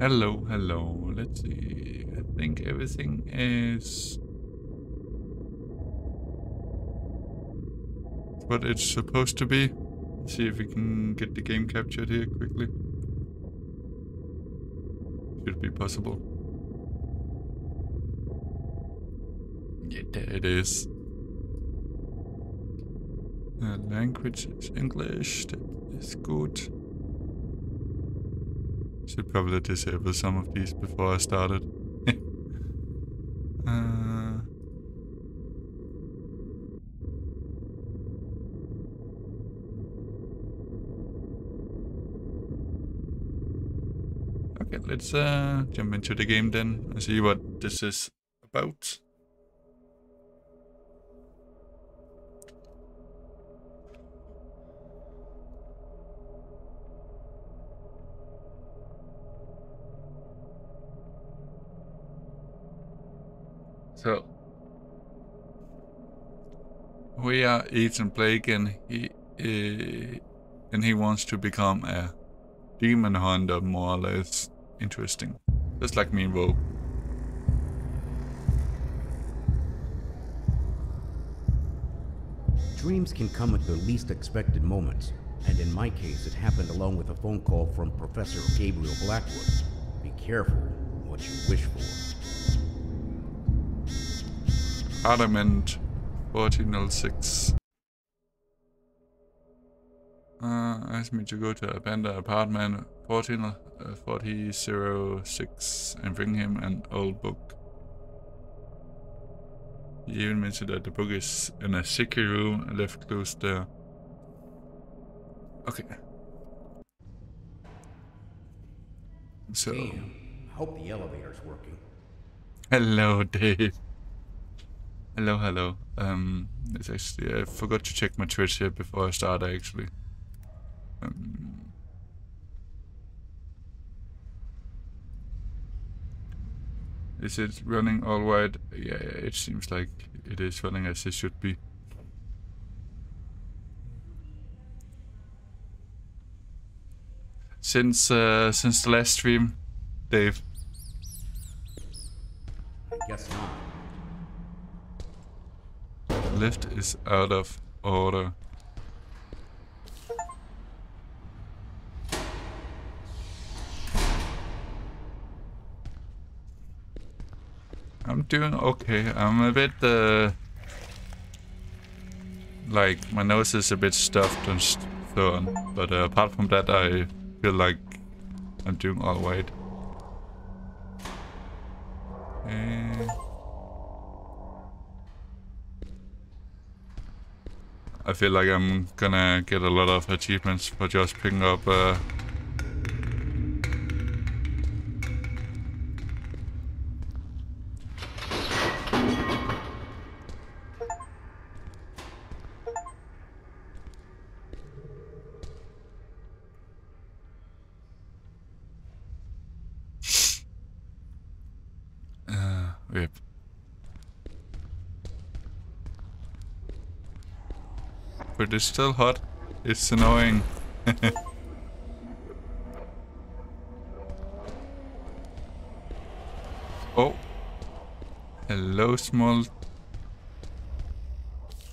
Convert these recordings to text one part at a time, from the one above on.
Hello, hello. Let's see. I think everything is what it's supposed to be. Let's see if we can get the game captured here quickly. Should be possible. Yeah, there it is. The language is English. That is good. Should probably disable some of these before I started. uh, okay, let's uh, jump into the game then and see what this is about. So we are Ethan Blake, and he uh, and he wants to become a demon hunter, more or less. Interesting, just like me and Rogue. Dreams can come at the least expected moments, and in my case, it happened along with a phone call from Professor Gabriel Blackwood. Be careful what you wish for. Adamant 1406. Uh, asked me to go to abandoned apartment 1406 uh, and bring him an old book. He even mentioned that the book is in a secret room and left closed there. Okay. So. Damn. I hope the elevator's working. Hello, Dave. Hello, hello. Um, it's actually I forgot to check my Twitch here before I started. Actually. Um, is it running all right? Yeah, it seems like it is running as it should be. Since uh, since the last stream, Dave. Guess not lift is out of order. I'm doing okay. I'm a bit, uh, like, my nose is a bit stuffed and so on. But uh, apart from that, I feel like I'm doing alright. I feel like I'm gonna get a lot of achievements for just picking up uh, it's still hot. It's annoying. oh. Hello, small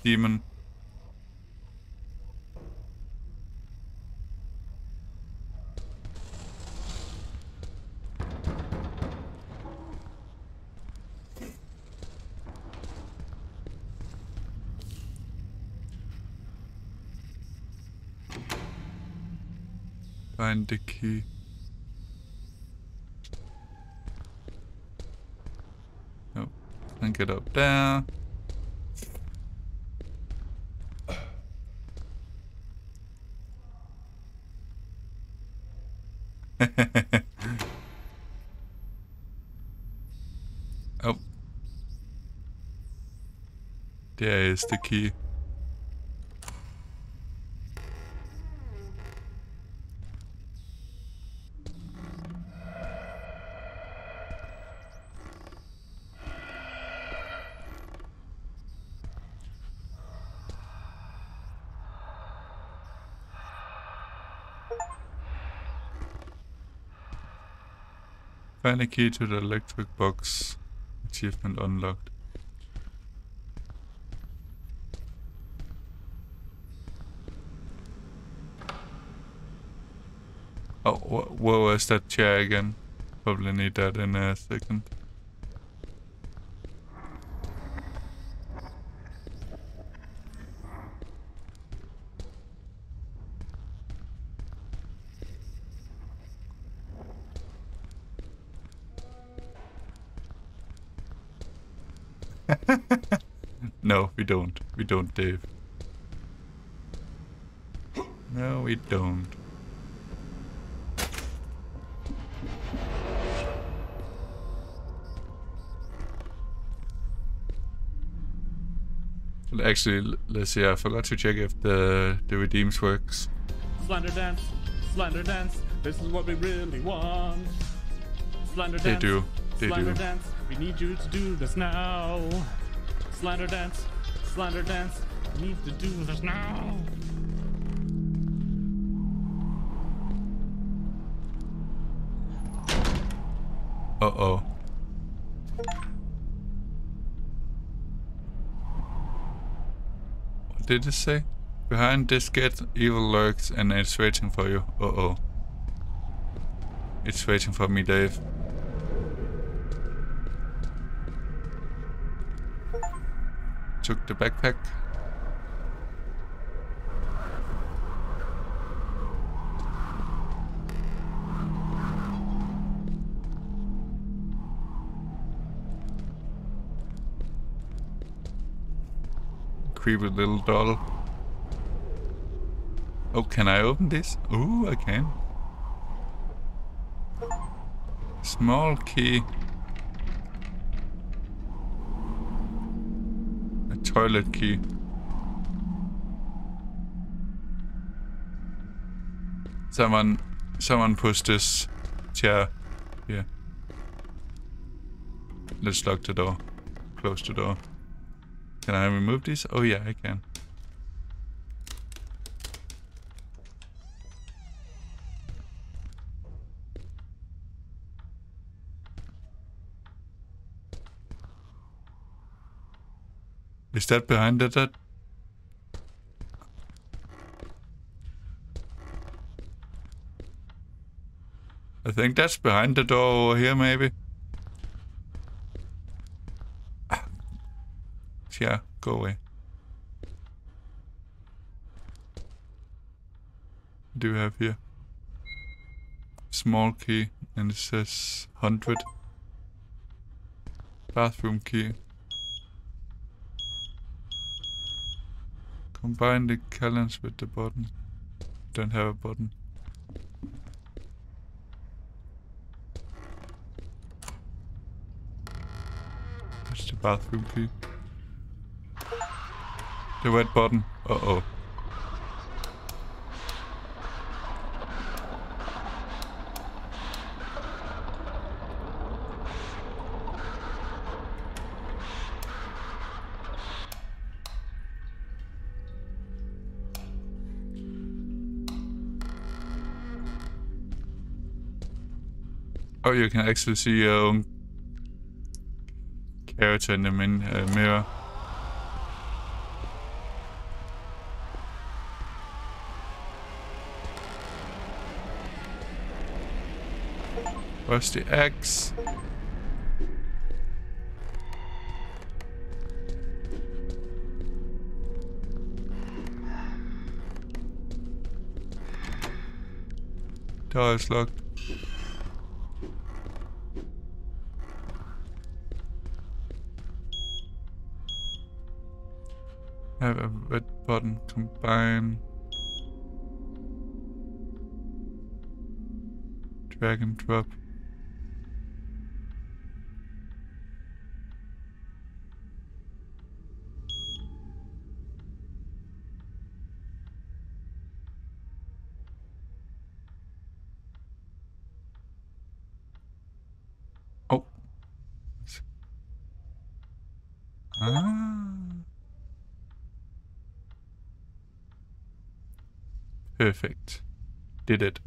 demon. Find the key. Nope. And get up there. oh. There is the key. Find key to the electric box. Achievement unlocked. Oh, wh where was that chair again? Probably need that in a second. no, we don't. We don't, Dave. No, we don't. Actually, let's see. I forgot to check if the the redeems works. Slender dance, slender dance. This is what we really want. Slender dance. They do. They slender do. dance. We need you to do this now. Slender dance, slender dance. We need to do this now. Uh oh. What did it say? Behind this gate, evil lurks and it's waiting for you. Uh oh. It's waiting for me, Dave. Took the backpack. Creepy little doll. Oh, can I open this? Oh, I can. Small key. A toilet key. Someone, someone pushed this chair here. Let's lock the door. Close the door. Can I remove this? Oh yeah, I can. Is that behind that? that? I think that's behind the door over here, maybe. Ah. Yeah, go away. What do we have here? Small key, and it says 100. Bathroom key. Combine the calends with the button. Don't have a button. That's the bathroom key. The red button. Uh oh. Oh, you can actually see your own character in the min uh, mirror. Where's the X? Door is locked. A red button combine. Drag and drop did it.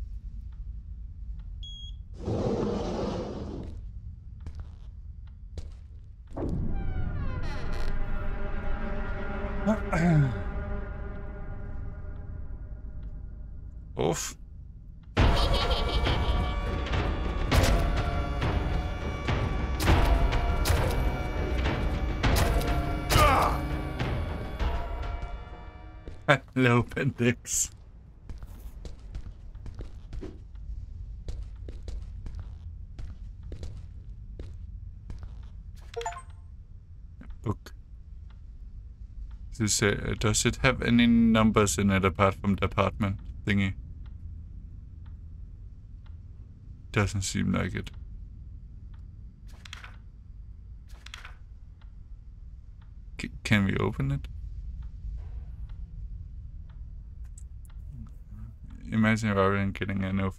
Off. Hello, Appendix. Does it, does it have any numbers in it apart from the apartment thingy? Doesn't seem like it. C can we open it? Imagine Orion getting enough.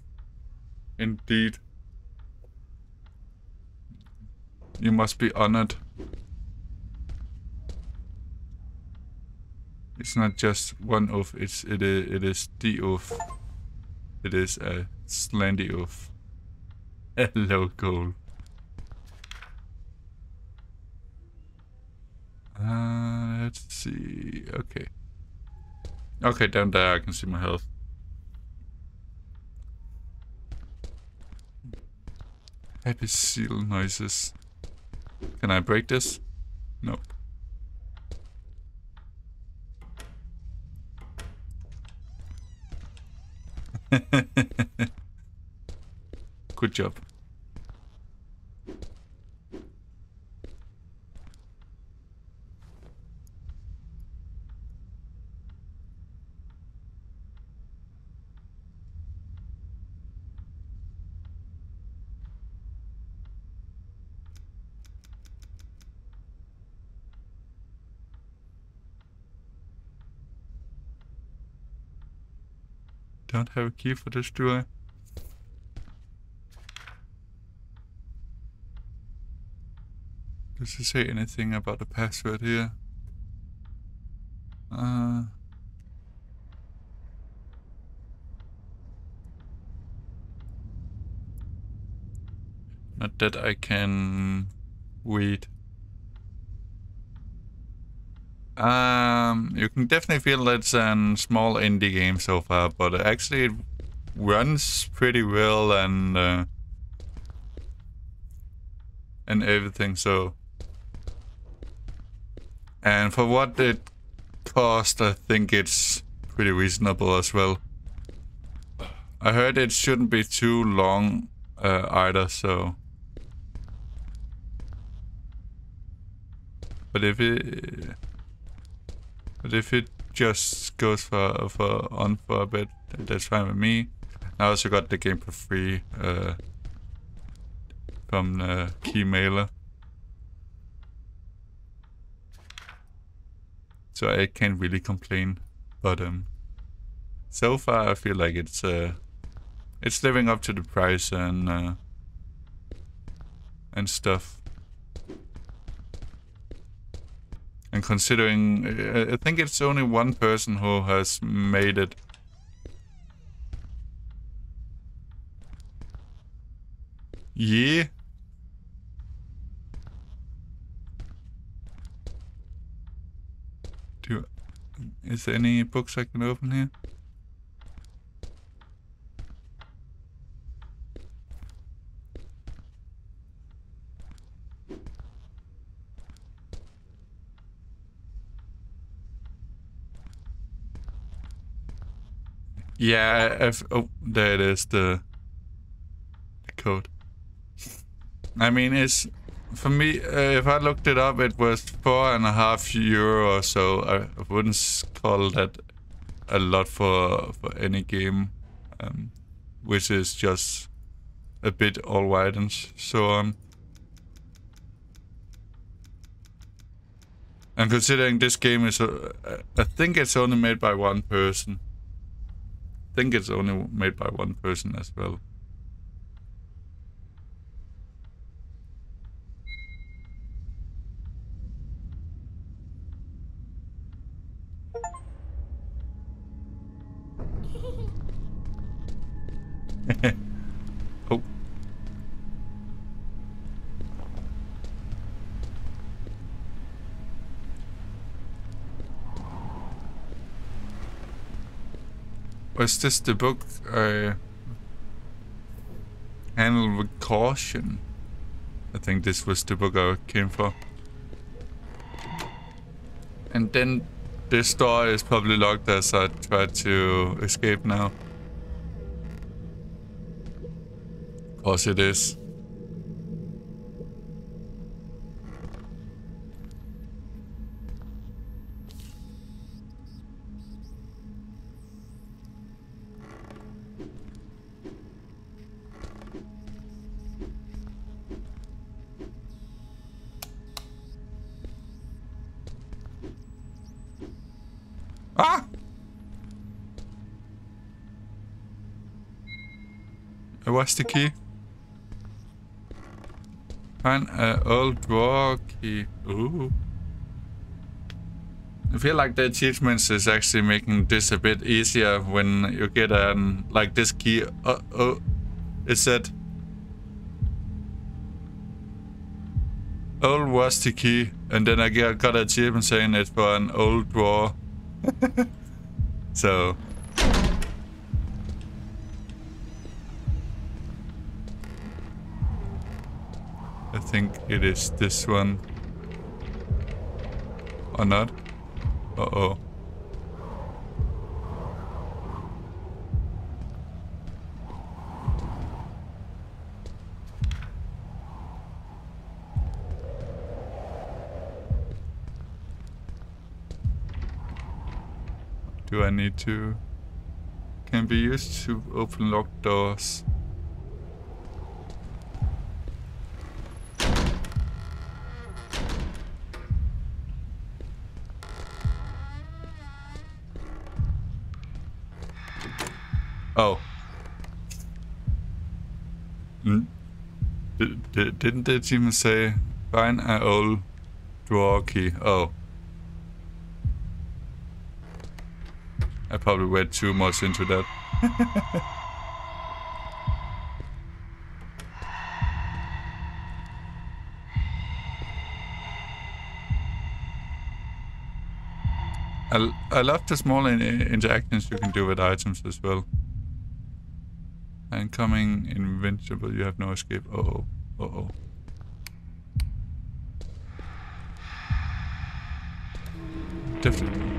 Indeed. You must be honored. It's not just one oath, it's it is it is the oath. It is a slendy oath. Hello, Cole. Uh, let's see. Okay. Okay, down there I can see my health. Happy seal noises. Can I break this? Nope. Good job. Don't have a key for this, do I? Does it say anything about the password here? Uh... Not that I can read. Um, you can definitely feel it's a small indie game so far, but actually it runs pretty well and uh, and everything. So, and for what it cost, I think it's pretty reasonable as well. I heard it shouldn't be too long uh, either, so. But if it but if it just goes for for on for a bit, that's fine with me. I also got the game for free uh, from the Keymailer. So I can't really complain, but um, so far I feel like it's uh, it's living up to the price and uh, and stuff. And considering, uh, I think it's only one person who has made it. Yeah. Do, is there any books I can open here? Yeah, oh, there it is, the, the code. I mean, it's, for me, uh, if I looked it up, it was four and a half euro or so. I wouldn't call that a lot for, for any game, um, which is just a bit all and so on. And considering this game is, uh, I think it's only made by one person think it's only made by one person as well. Was this the book I handled with caution? I think this was the book I came for. And then this door is probably locked as I try to escape now. Of course it is. Key? Find an old drawer key. Ooh. I feel like the achievements is actually making this a bit easier when you get an like this key. Uh oh, it said old rusty key, and then I get, got an achievement saying it's for an old drawer. so think it is this one. Or not? Uh-oh. Do I need to... Can be used to open locked doors. Oh. Mm. Did, did, didn't it even say find an old drawer key? Oh. I probably read too much into that. I, I love the small in interactions you can do with items as well. Incoming invincible, you have no escape. Uh oh. Uh oh. Definitely.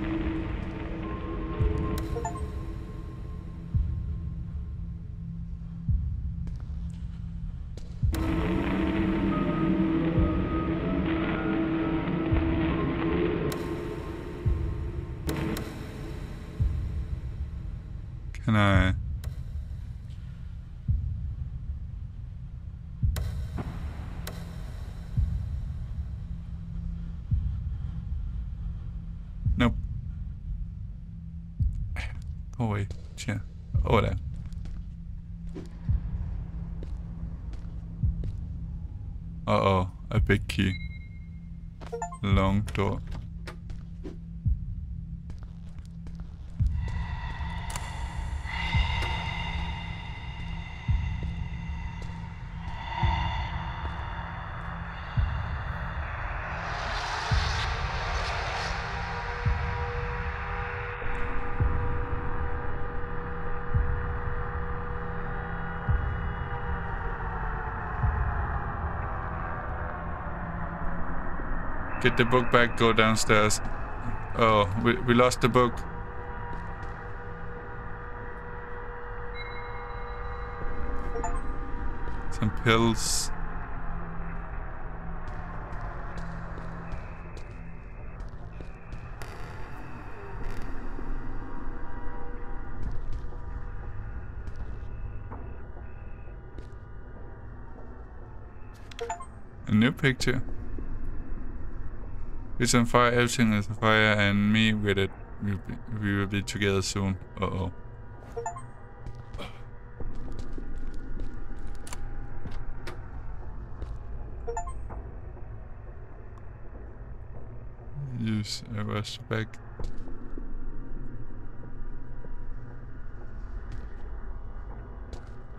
Get the book back, go downstairs. Oh, we, we lost the book. Some pills. A new picture. It's on fire, everything is on fire, and me with it. We'll be, we will be together soon. Uh oh. Use a rest back.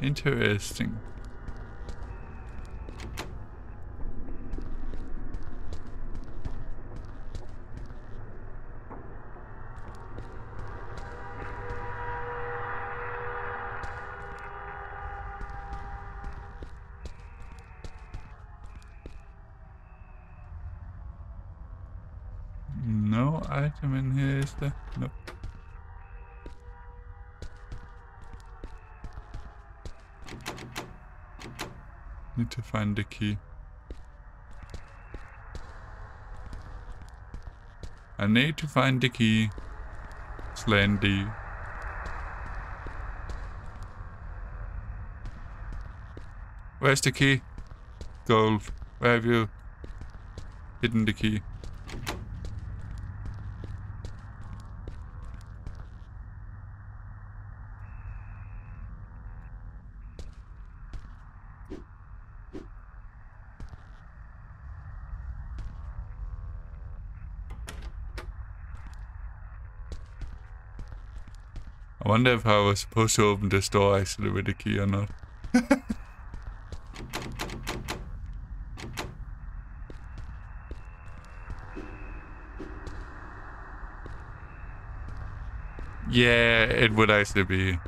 Interesting. No, item in here, is there? Nope. Need to find the key. I need to find the key. Slendy. Where's the key? Gold. Where have you hidden the key? Wonder if I was supposed to open this door actually with the key or not. yeah, it would actually be.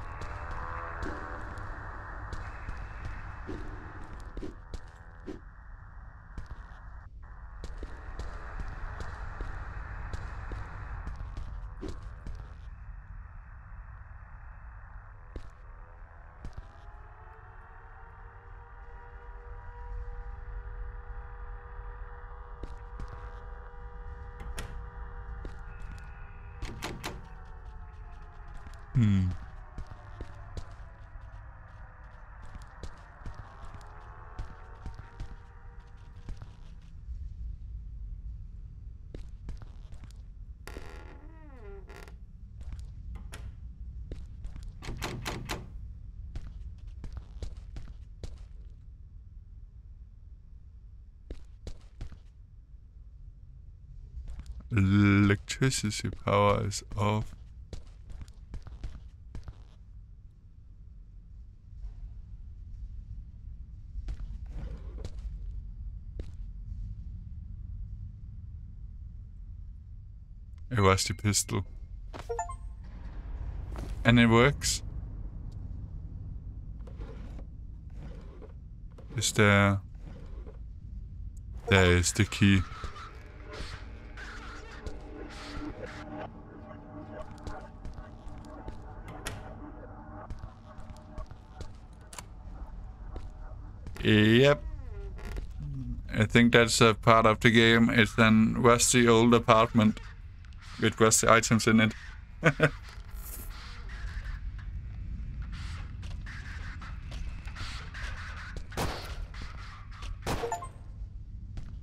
Hmm. Electricity power is off. A rusty pistol. And it works. Is there... There is the key. Yep. I think that's a part of the game. It's an rusty old apartment with rusty items in it.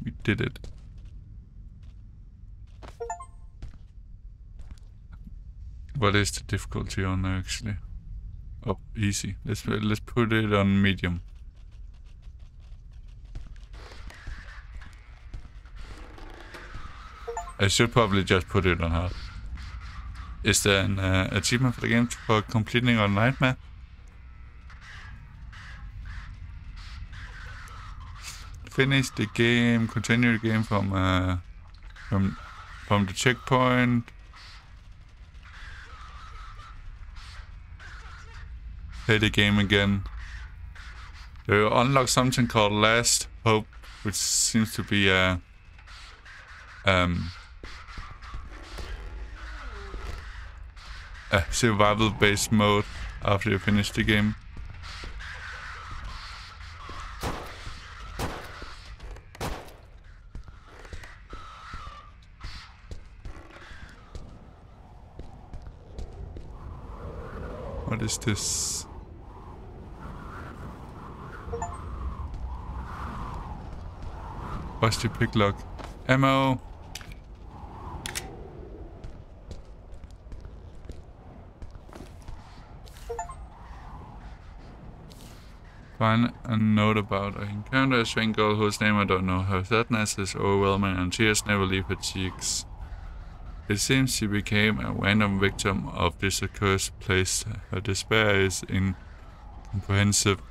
we did it. What is the difficulty on actually? Oh, easy. Let's let's put it on medium. I should probably just put it on hard. Is there an uh, achievement for the game for completing a nightmare? Finish the game, continue the game from uh, from from the checkpoint. Play the game again. You unlock something called Last Hope, which seems to be a um, a survival based mode after you finish the game. What is this? Rusty picklock. Ammo! Find a note about I encounter a strange girl whose name I don't know. Her sadness is overwhelming and tears never leave her cheeks. It seems she became a random victim of this accursed place. Her despair is incomprehensible.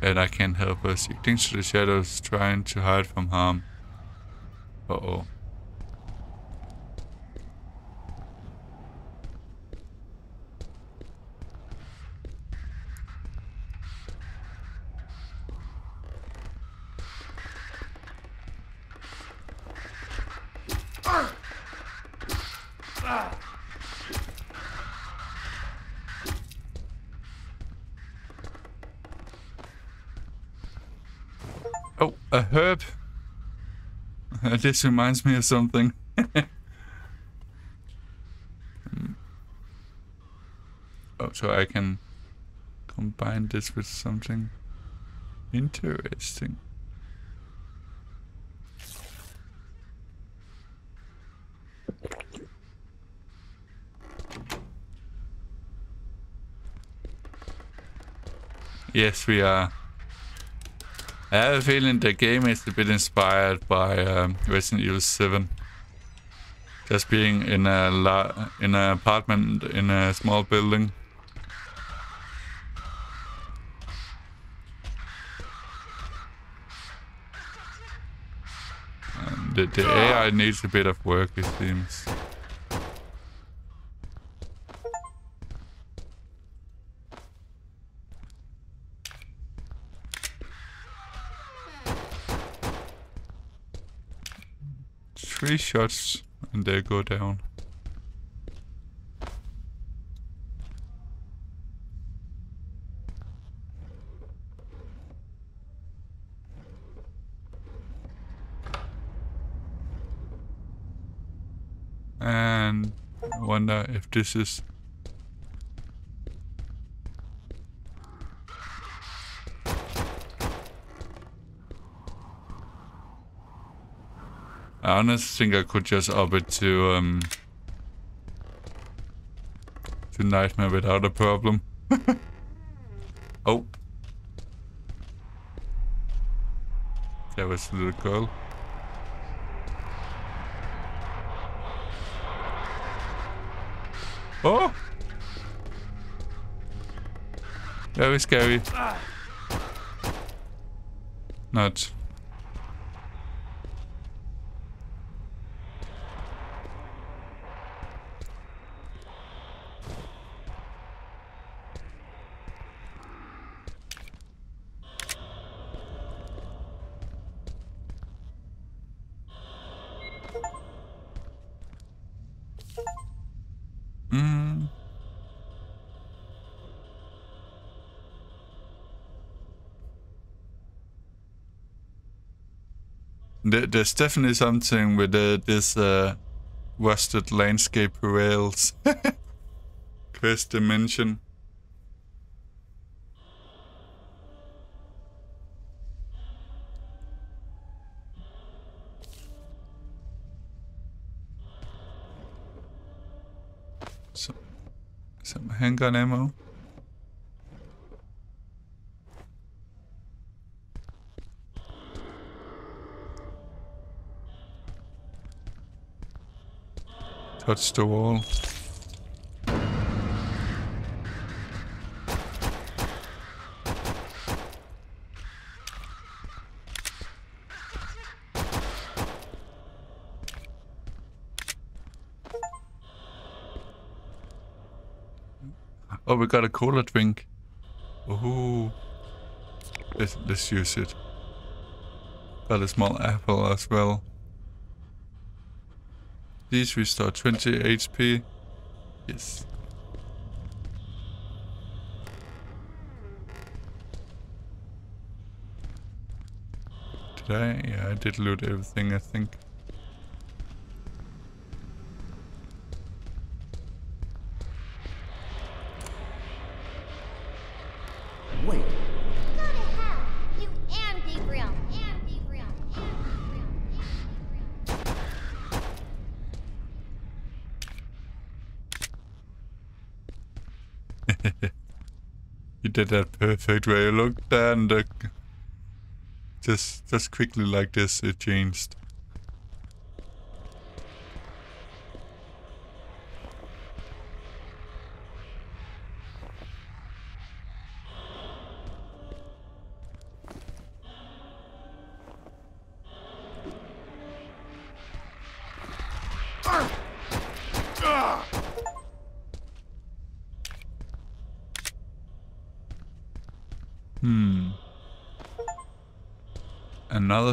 And I can't help her. She clings to the shadows, trying to hide from harm. Uh-oh. Oh, a herb. this reminds me of something. oh, so I can combine this with something interesting. Yes, we are. I have a feeling the game is a bit inspired by um, Resident Evil 7. Just being in a la in an apartment in a small building. And the, the AI needs a bit of work, it seems. Three shots and they go down. And I wonder if this is I honestly think I could just up it to um to nightmare without a problem. oh. There was a little girl. Oh! Very scary. Not. Mm. There- There's definitely something with uh, this uh, rusted landscape rails. Quest dimension. So, some handgun ammo. Touch the wall. Oh, we got a cola drink. Ooh. Let's, let's use it. Got a small apple as well. These restore 20 HP. Yes. Did I? Yeah, I did loot everything, I think. Wait, Go to hell, you and Gabriel, and Gabriel, and Gabriel, and Gabriel. You did that perfect way. You looked and uh, just just quickly like this it changed.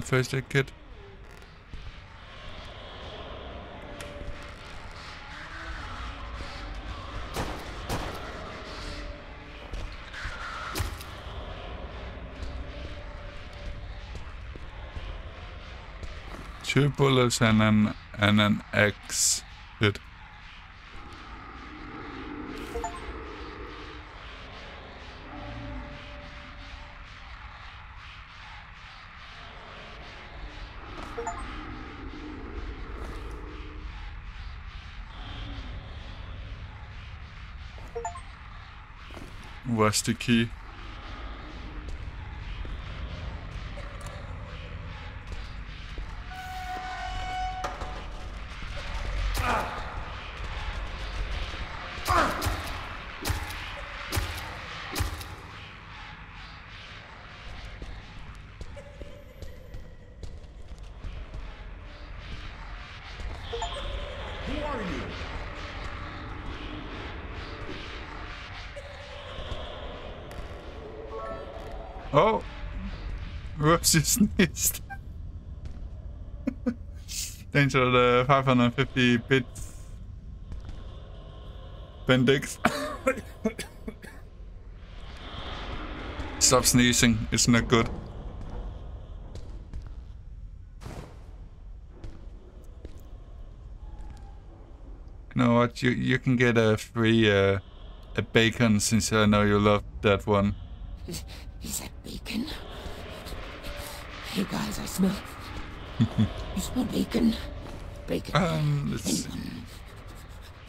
first aid kit. Two bullets and an and an X. the key? Sneezed. Thanks for the 550 bits. Bendix. Stop sneezing, it's not good. You know what? You you can get a free uh, a bacon since I know you love that one. Is that bacon? Hey guys, I smell. you smell bacon? Bacon. Um, let's see.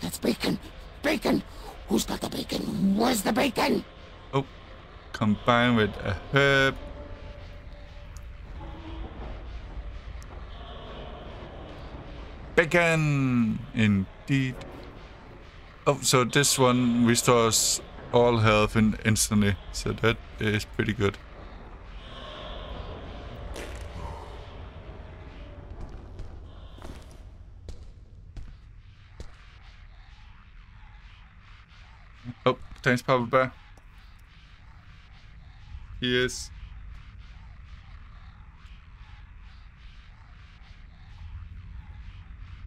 That's bacon. Bacon. Who's got the bacon? Where's the bacon? Oh, combined with a herb. Bacon, indeed. Oh, so this one restores all health in instantly, so that is pretty good. Thanks, Papa Bear. He is.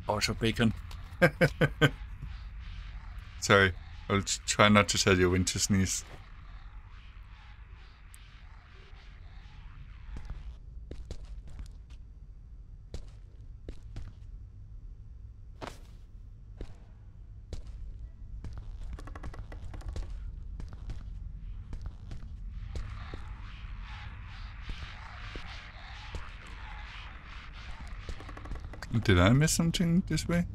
Also bacon. Sorry, I'll try not to tell you when to sneeze. Did I miss something this way?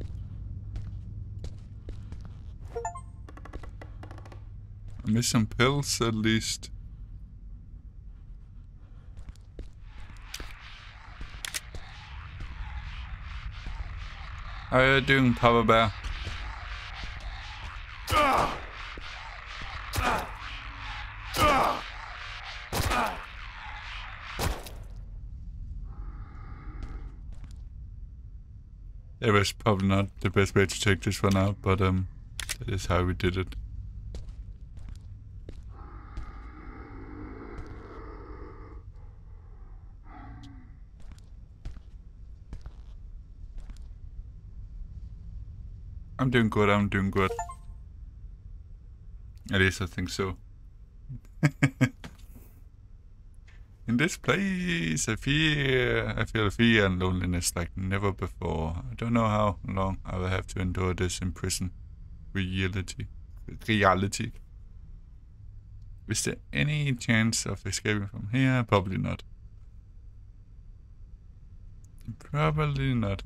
I missed some pills at least. How are you doing, Papa Bear? Ah! Ah! Ah! It was probably not the best way to take this one out, but um, that is how we did it. I'm doing good, I'm doing good. At least I think so. In this place, I feel I feel fear and loneliness like never before. I don't know how long I will have to endure this in prison. Reality, reality. Is there any chance of escaping from here? Probably not. Probably not.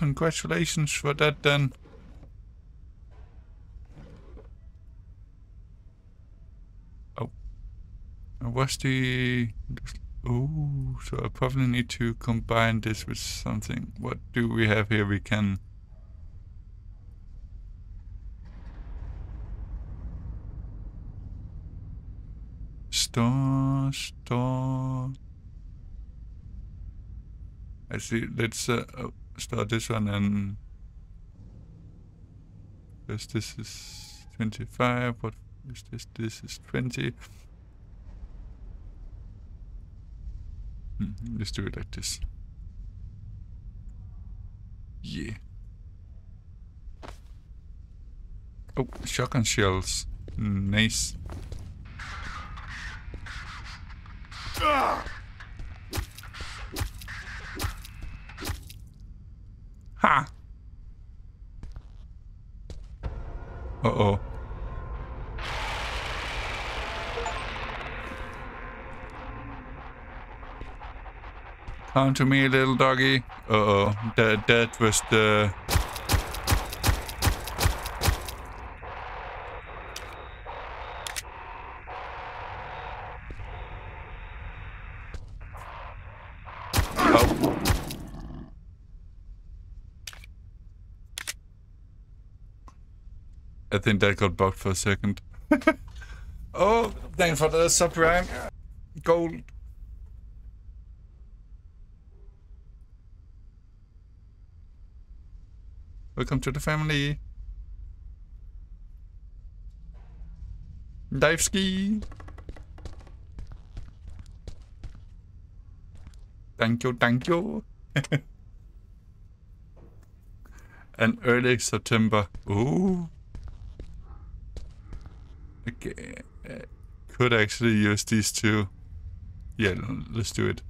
Congratulations for that then. Oh. What's the... Oh, so I probably need to combine this with something. What do we have here we can... Store, store... I see. Let's uh, uh, start this one and because this is 25. What is this? This is 20. Hmm, let's do it like this. Yeah. Oh, shotgun shells. Nice. Ha! Uh-oh. Come to me, little doggy. Uh-oh. That, that was the... Oh. I think that got bugged for a second. oh, thanks for the subprime. Gold. Welcome to the family. Dive ski. Thank you, thank you. and early September. Ooh. Okay. uh, Could actually use these two. Yeah, let's do it.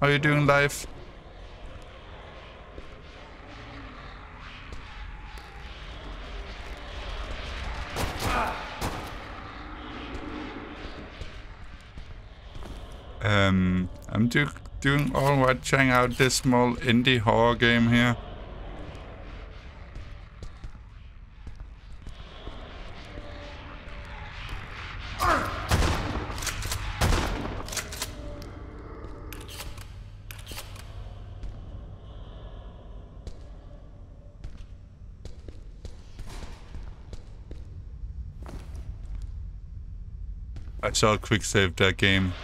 How are you doing, live? Um, I'm do doing all right, trying out this small indie horror game here. Shall quick save that game.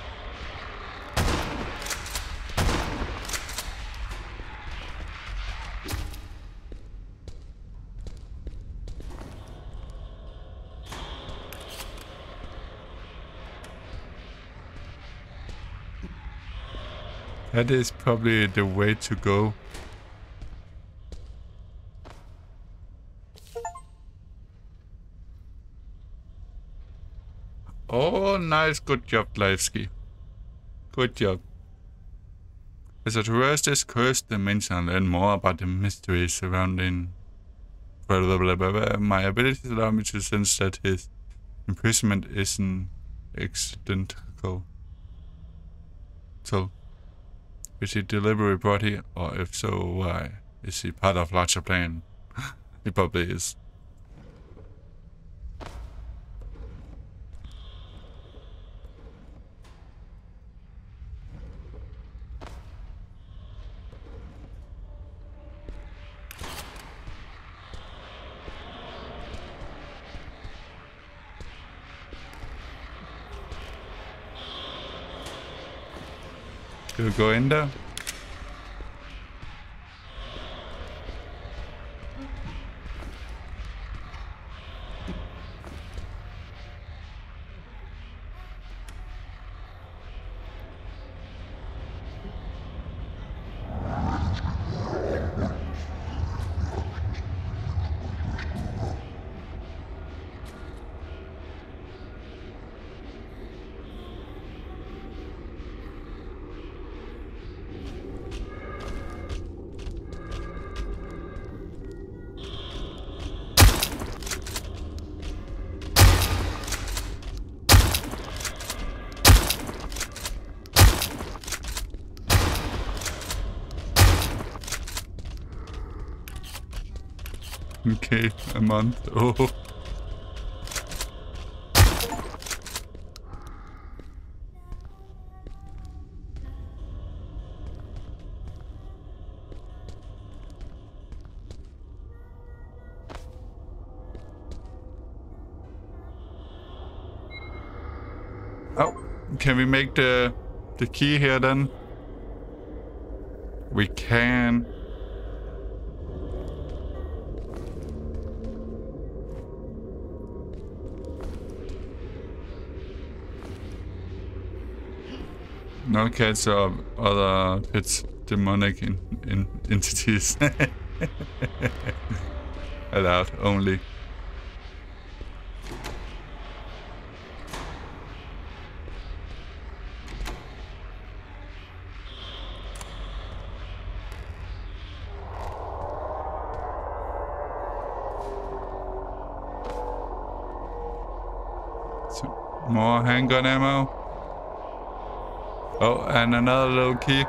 That is probably the way to go. Oh, nice. Good job, Livesky. Good job. As I traverse this cursed dimension and learn more about the mysteries surrounding blah, blah, blah, my abilities allow me to sense that his imprisonment isn't accidental. So, is he deliberately brought here, or if so, why? Is he part of larger plan? he probably is. We go in there? Okay, a month. Oh. Oh, can we make the the key here then? We can. No cats or other pets, demonic in, in entities. Allowed only. More handgun ammo. Oh, and another little key.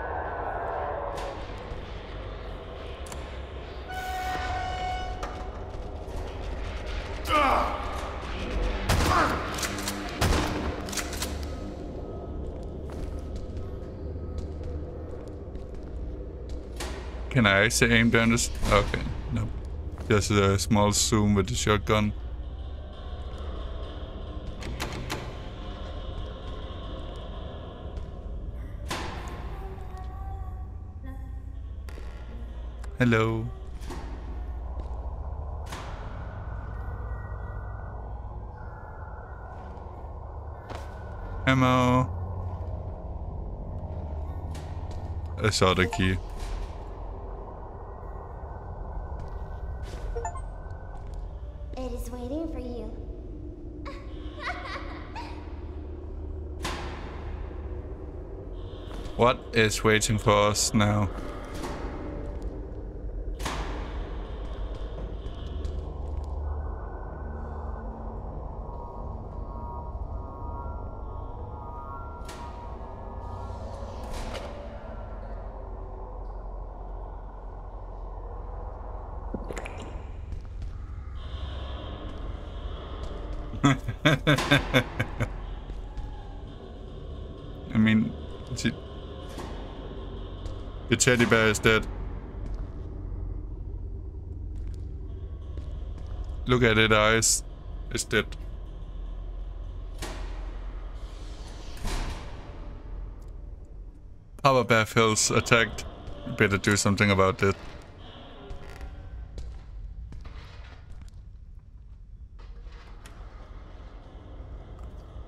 Can I say aim down this? Okay, no. Just a small zoom with the shotgun. Hello. Ammo. I saw the key. It is waiting for you. What is waiting for us now? I mean, the teddy bear is dead. Look at it, eyes. It's dead. Papa Bear feels attacked. Better do something about it.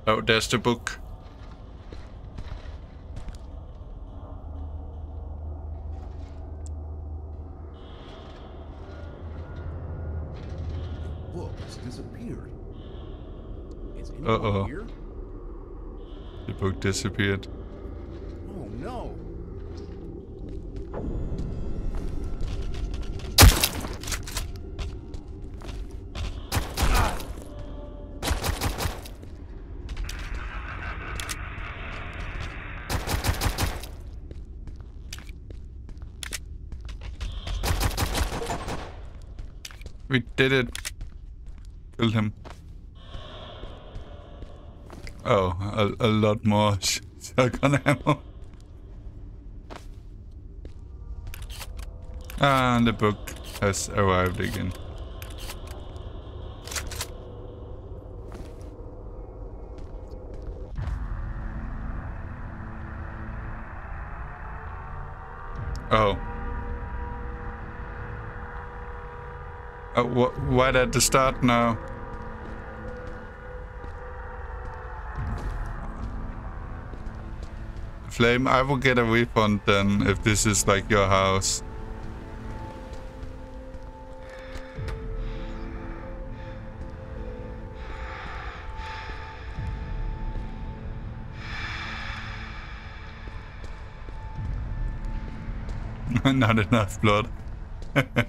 Oh, there's the book. Disappeared. Uh-oh. The book disappeared. Oh no! We did it. Killed him. Oh, a, lot more sh- shotgun ammo. And the book has arrived again. Oh. Uh, wh why at the start now? Flame, I will get a refund then if this is like your house. Not enough blood.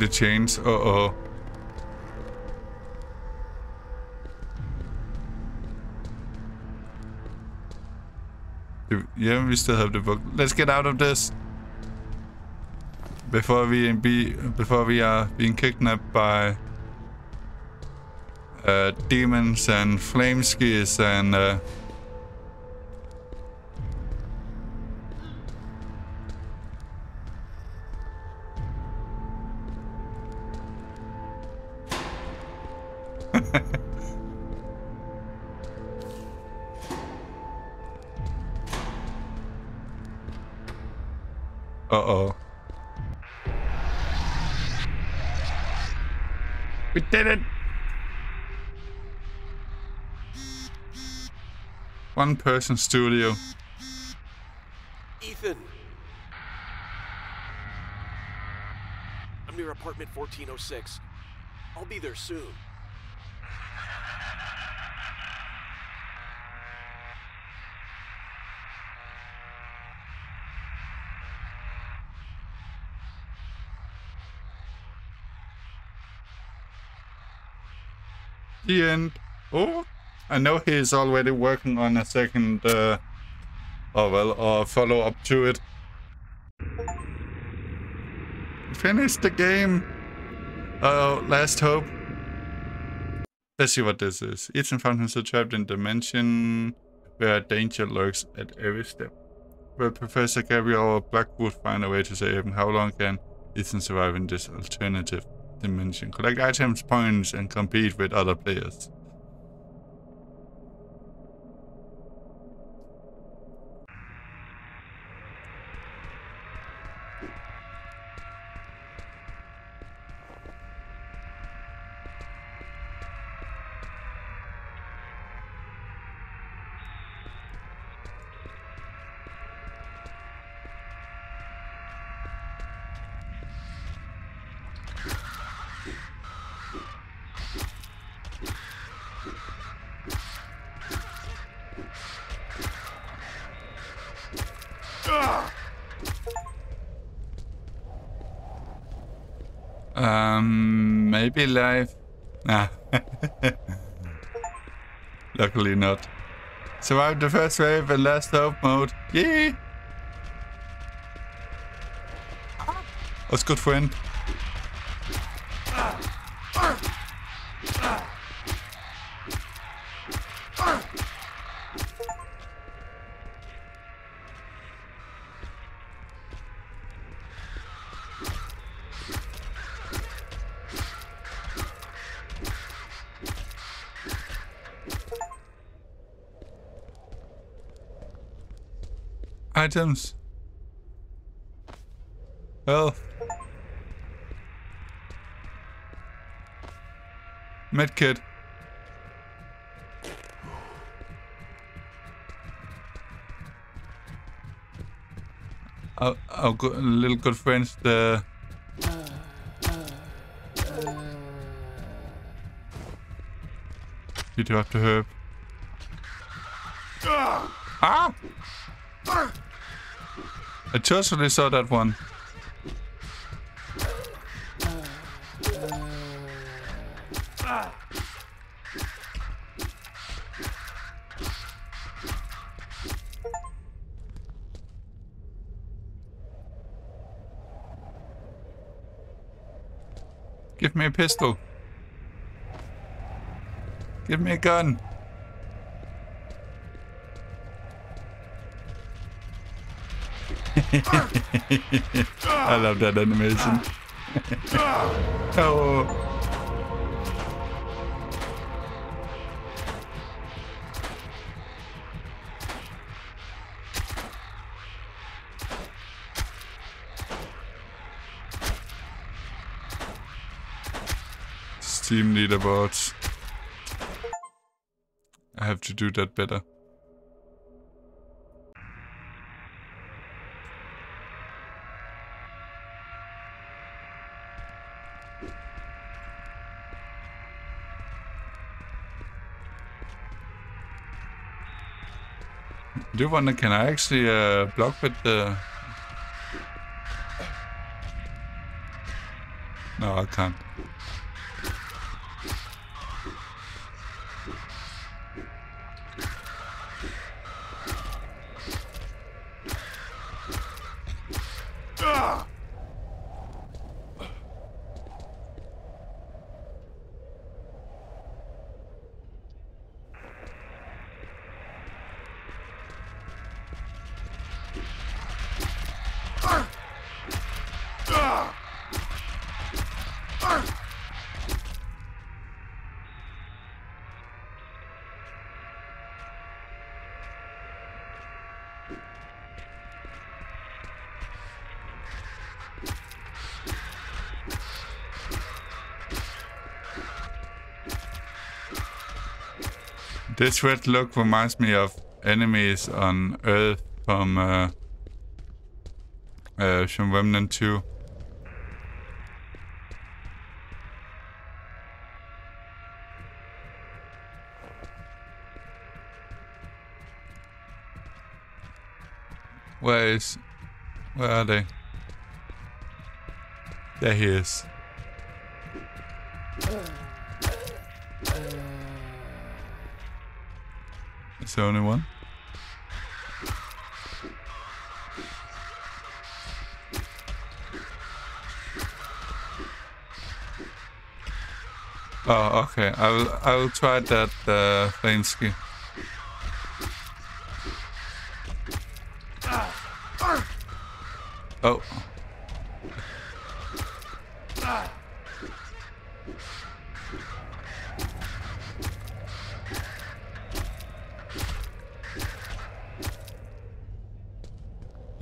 the chains. Uh oh. Yeah, we still have the book. Let's get out of this before we be before we are being kidnapped by uh, demons and flameskies and uh, One person studio. Ethan! I'm near apartment 1406. I'll be there soon. The end. Oh, I know he's already working on a second, uh, or well, or follow up to it. Finish the game. Oh, last hope. Let's see what this is. Ethan found himself trapped in a dimension where danger lurks at every step. Will Professor Gabriel Blackwood find a way to save him? How long can Ethan survive in this alternative dimension? Collect items, points, and compete with other players. Maybe live. Nah. Luckily not. Survived the first wave and last hope mode. Yay! That's good friend. Items. Well. Medkit. Our, our little good friends, the... You do have to herb. Ah! I totally saw that one. Give me a pistol. Give me a gun. I love that animation. oh. Steam leaderboards. I have to do that better. Do wonder, can I actually uh, block with the... No, I can't. This red look reminds me of enemies on Earth from uh, uh, from Remnant 2. Where is... Where are they? There he is. It's the only one? Oh, okay. I will. I will try that uh, flame ski. Oh.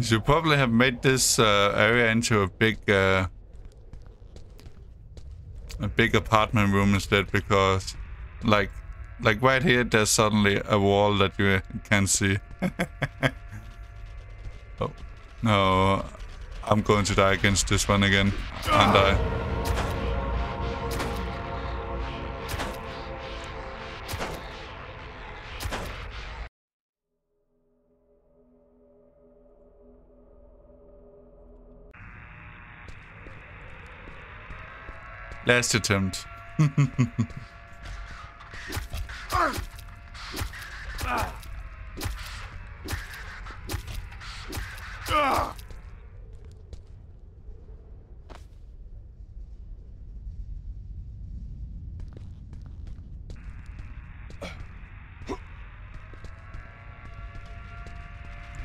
Should probably have made this uh, area into a big, uh, a big apartment room instead, because, like, like right here, there's suddenly a wall that you can see. oh no, I'm going to die against this one again, and I. Last attempt.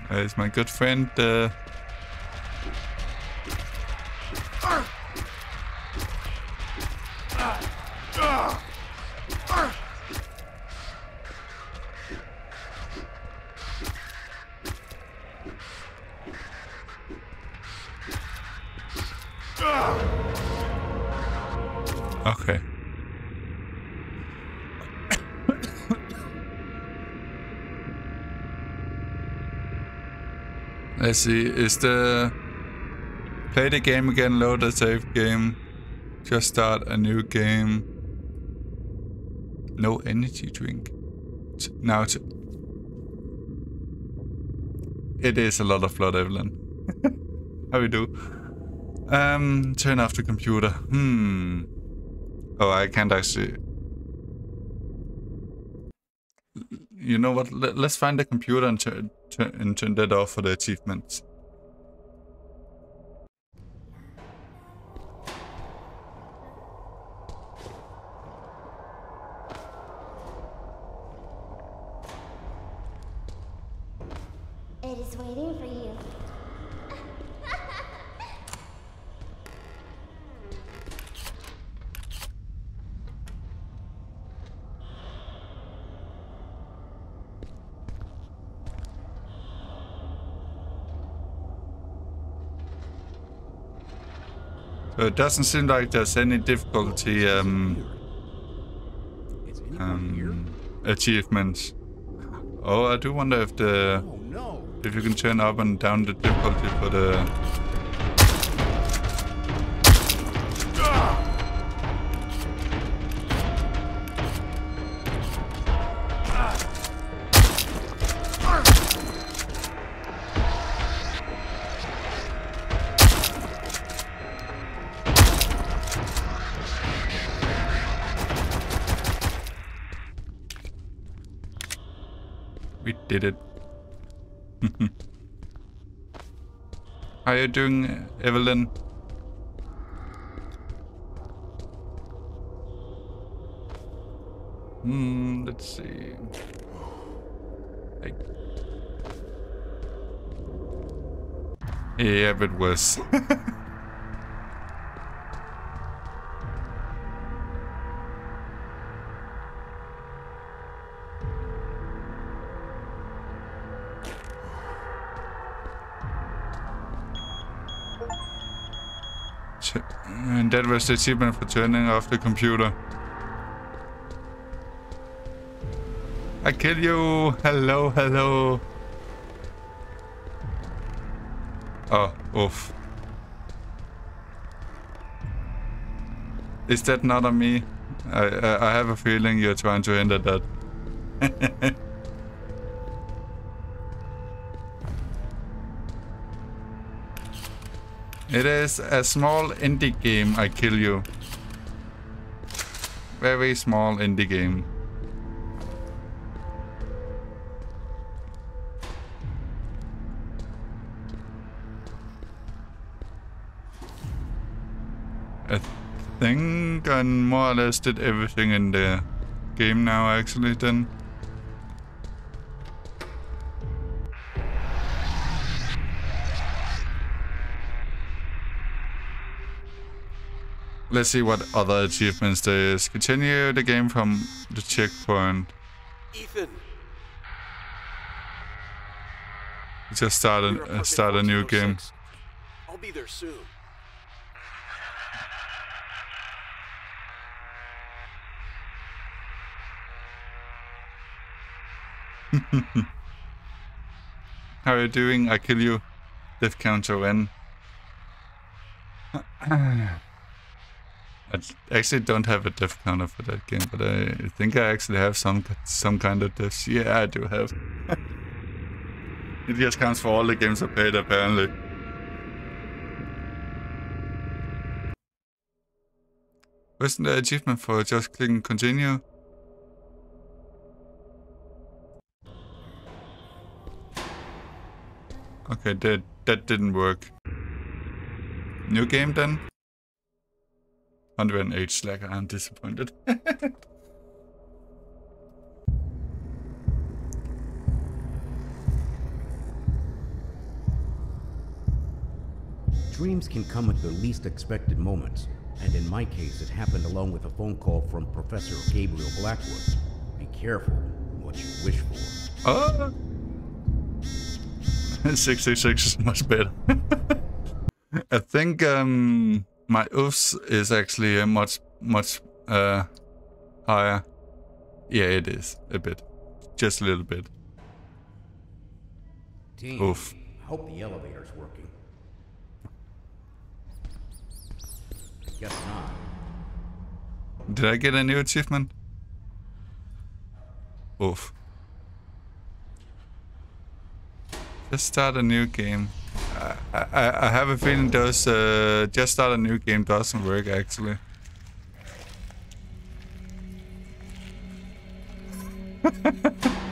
There's my good friend. Uh, see. Is the play the game again? Load a save game. Just start a new game. No energy drink. Now it's it is a lot of blood, Evelyn. How we do? Um, turn off the computer. Hmm. Oh, I can't actually. You know what? Let- Let's find the computer and turn that off for the achievements. It is waiting for you. So it doesn't seem like there's any difficulty um, Is anyone here? um achievements. Oh, I do wonder if the Oh if you can turn up and down the difficulty for the How you doing, Evelyn? Hmm, let's see. Hey. Yeah, it was. Ch- And that was the achievement for turning off the computer. I kill you. Hello, hello. Oh, oof. Is that not on me? I, I, I have a feeling you're trying to hinder that. it is a small indie game, I kill you. Very small indie game. I think I more or less did everything in the game now actually then. Let's see what other achievements there is. Continue the game from the checkpoint. Ethan, Just start a, uh, start a new game. I'll be there soon. How are you doing? I kill you. Death counter N. I actually don't have a death counter for that game, but I think I actually have some some kind of deaths. Yeah, I do have. it just counts for all the games I played, apparently. Wasn't the achievement for just clicking continue? Okay, that that didn't work. New game then? 108 slacker, I'm disappointed. Dreams can come at the least expected moments, and in my case, it happened along with a phone call from Professor Gabriel Blackwood. Be careful what you wish for. oh! 66 is much better. I think um, my oofs is actually a much, much uh, higher. Yeah, it is. A bit. Just a little bit. Team, Oof. I hope the elevator's working. Guess not. Did I get a new achievement? Oof. Let's start a new game. I, I, I have a feeling those uh, just start a new game doesn't work actually.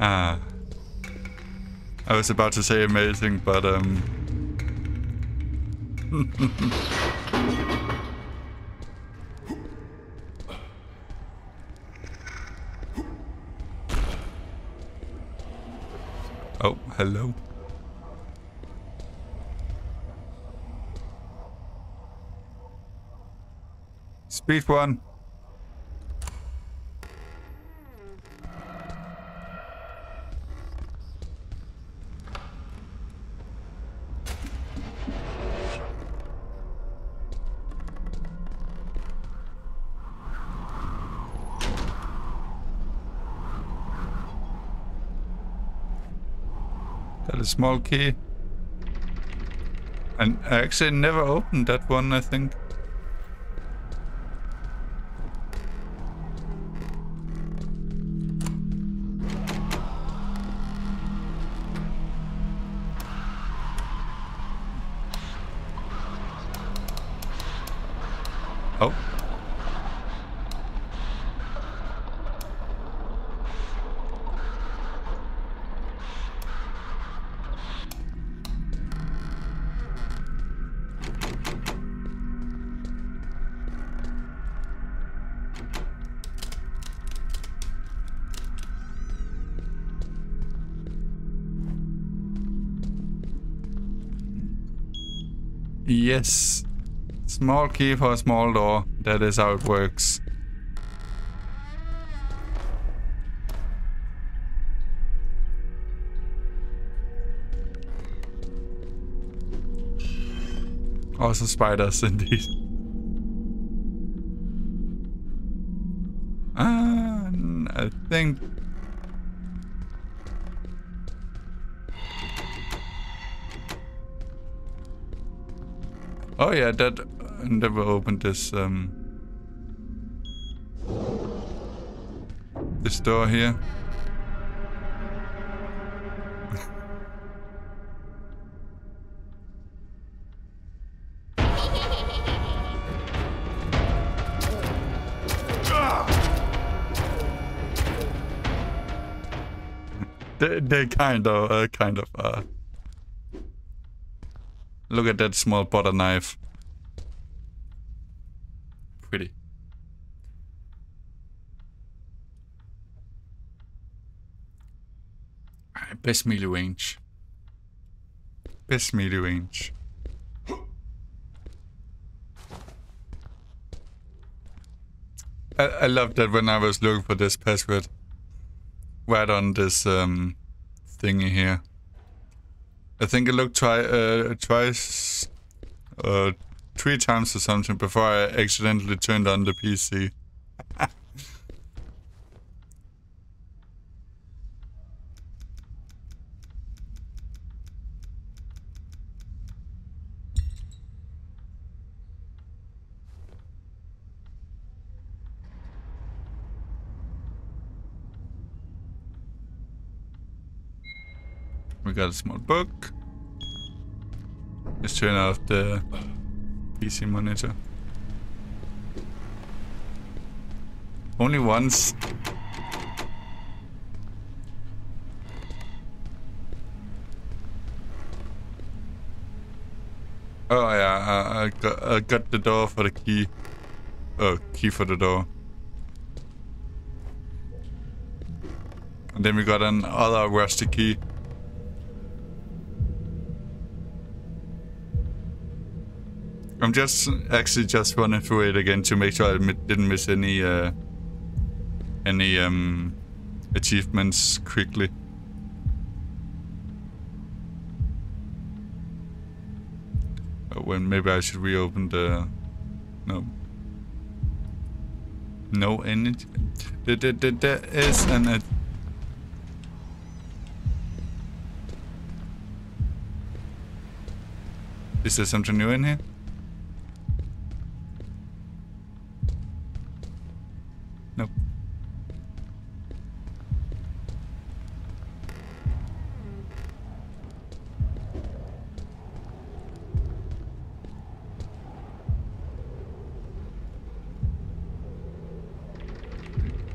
ah. I was about to say amazing, but um Oh, hello. Speed one. Small key. And I actually never opened that one, I think. Small key for a small door. That is how it works. Also spiders indeed. Ah. I think Oh yeah, that never opened this um this door here. they, they kind of uh, kind of uh Look at that small butter knife. Pretty. Best melee range. Best melee range. I, I love that when I was looking for this password. Right on this um, thingy here. I think I looked try uh, twice, uh, three times or something before I accidentally turned on the PC. Got a small book. Let's turn off the PC monitor. Only once. Oh yeah, I, I, got, I got the door for the key. Oh, key for the door. And then we got another rusty key. I'm just actually just running through it again to make sure I didn't miss any uh, any um, achievements quickly. Oh, when maybe I should reopen the no no energy. There, there, there, there is an. Uh, is there something new in here?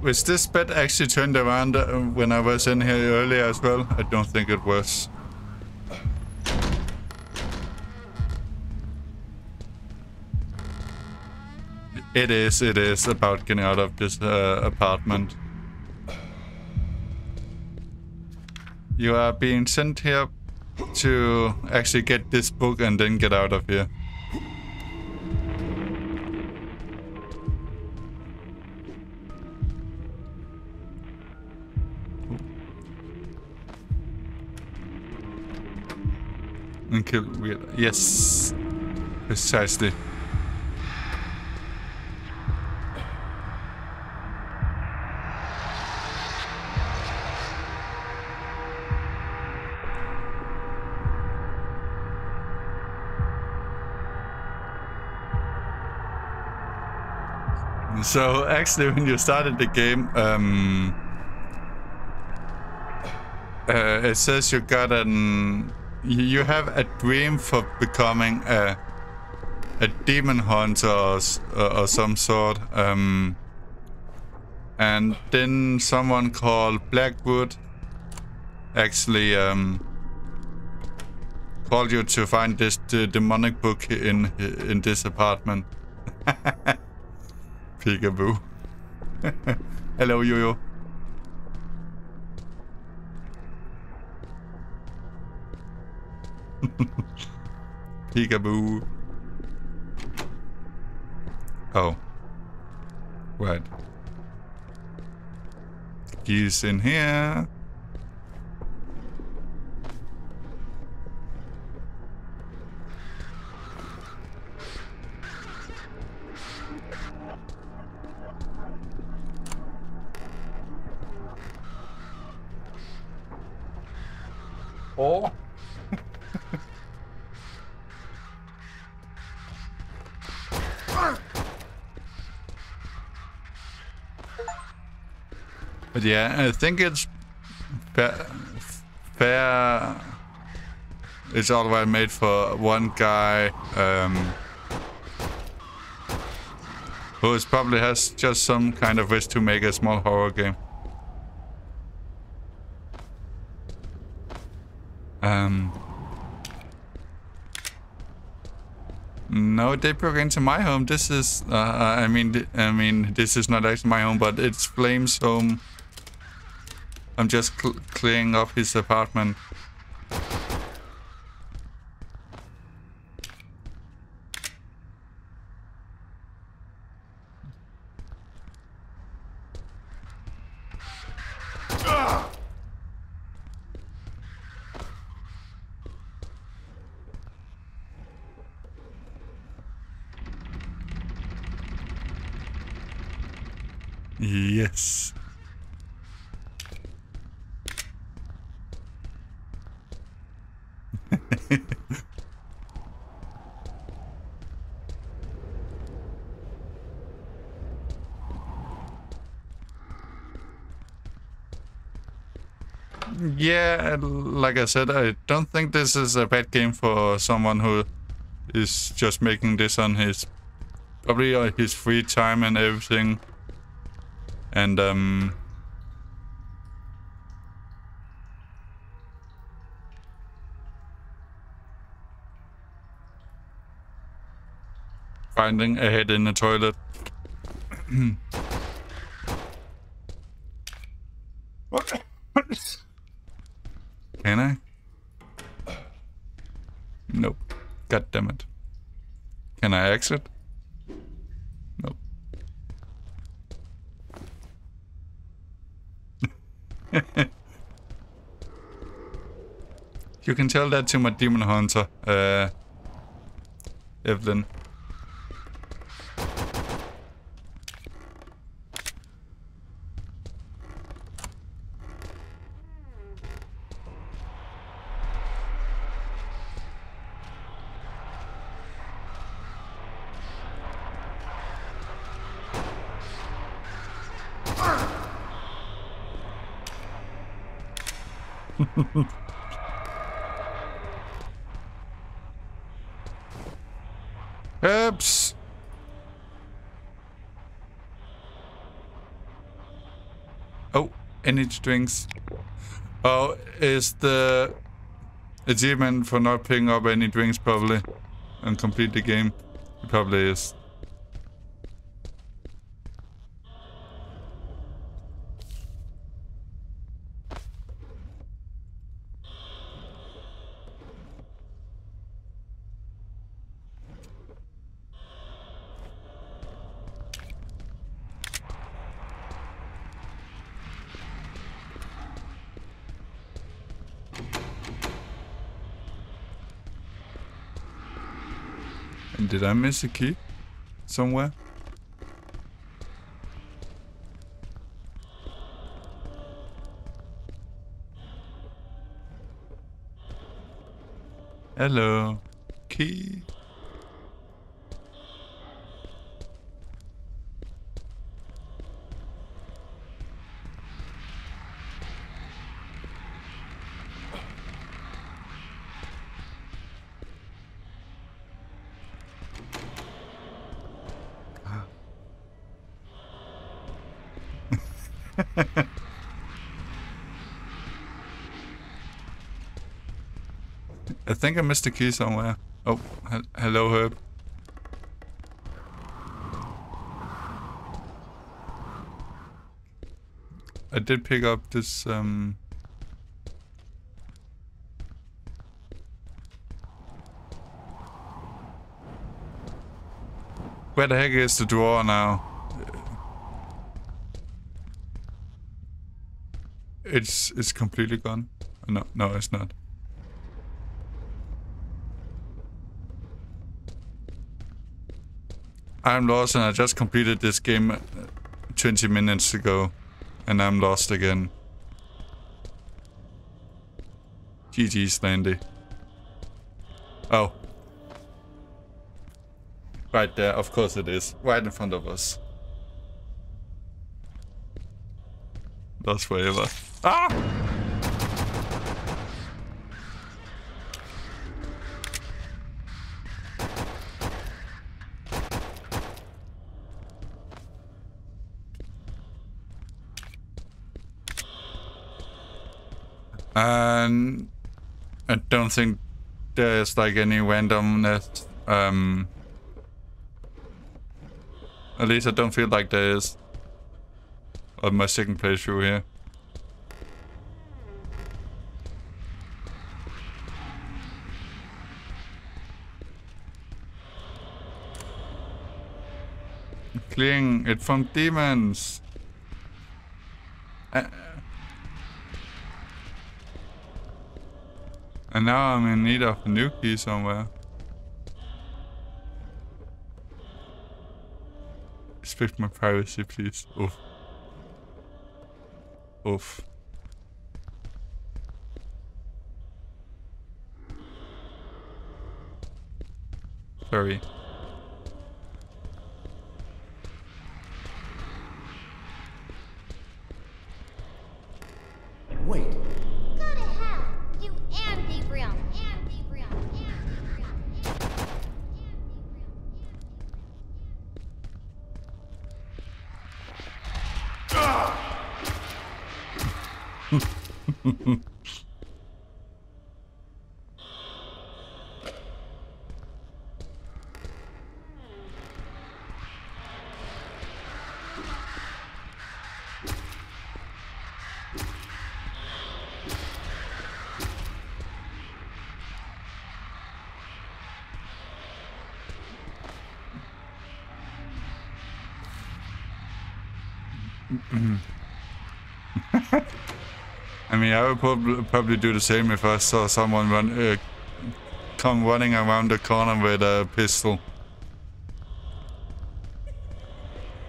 Was this bed actually turned around uh, when I was in here earlier as well? I don't think it was. It is, it is about getting out of this uh, apartment. You are being sent here to actually get this book and then get out of here. Yes. Precisely. So actually, when you started the game, um, uh, it says you got an, you have a dream for becoming a, a demon hunter or, or some sort. Um, and then someone called Blackwood actually um, called you to find this demonic book in in this apartment. Peekaboo. Hello, Yo-Yo. Peekaboo. Oh. what? He's in here. Oh. But yeah, I think it's fair. fair it's all well made for one guy um, who is probably has just some kind of wish to make a small horror game. Um, no, they broke into my home. This is, uh, I mean, I mean, this is not actually my home, but it's Flame's home. I'm just cl- clearing up his apartment. Yes. yeah, like I said, I don't think this is a bad game for someone who is just making this on his probably on his free time and everything. And um finding a head in the toilet. Can I? Nope. God damn it. Can I exit? Nope. you can tell that to my demon hunter, uh, Evelyn. Oops. Oh, energy drinks. Oh, is the achievement for not picking up any drinks probably and complete the game? It probably is. I miss a key somewhere? Hello. Key. Think I missed a key somewhere. Oh, he- hello, Herb. I did pick up this, um... Where the heck is the drawer now? It's it's completely gone. No, no, it's not. I'm lost and I just completed this game uh, 20 minutes ago. And I'm lost again. GG's, Landy. Oh. Right there, of course it is. Right in front of us. Lost forever. Ah! And I don't think there's like any randomness. Um, at least I don't feel like there is. On my second playthrough here. Clearing it from demons. And now I'm in need of a new key somewhere. Respect my privacy, please. Oof. Oof. Sorry. Wait, Go to hell, you and Gabriel. And Gabriel. And Gabriel. And Gabriel. I mean, I would probably probably do the same if I saw someone run, uh, come running around the corner with a pistol.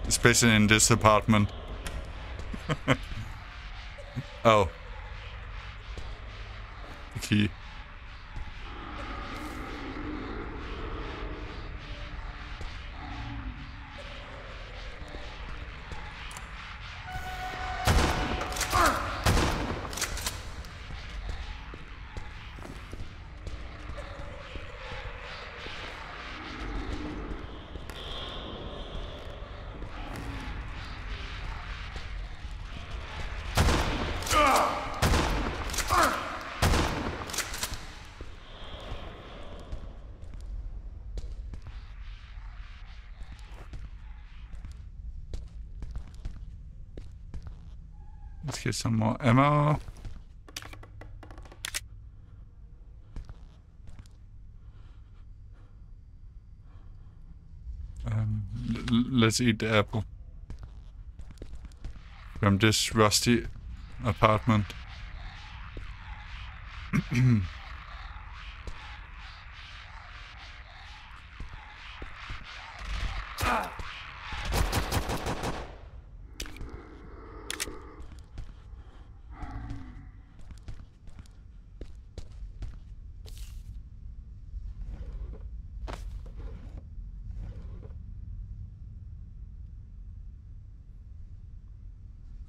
Especially in this apartment. oh. The key. Let's get some more ammo. Um, let's eat the apple from this rusty apartment.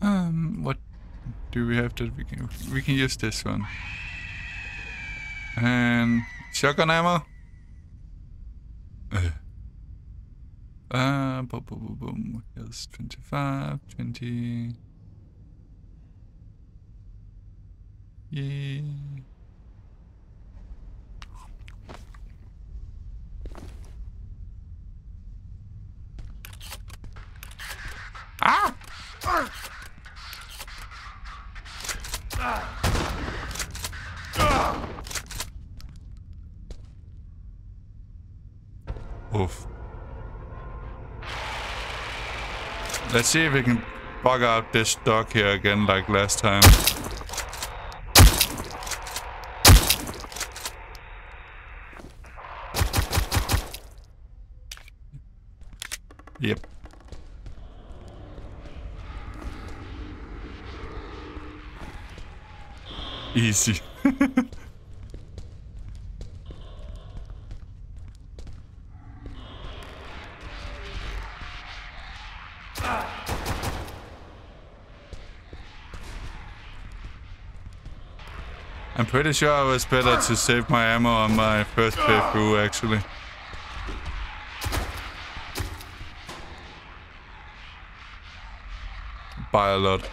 Um, what do we have that we can use this one and shotgun ammo. Uh, uh boom, boom, boom, boom. Here's 25, 20. Yay. Ah! Oof. Let's see if we can bug out this dog here again like last time. Yep. Easy. I'm pretty sure I was better to save my ammo on my first playthrough, actually. By a lot.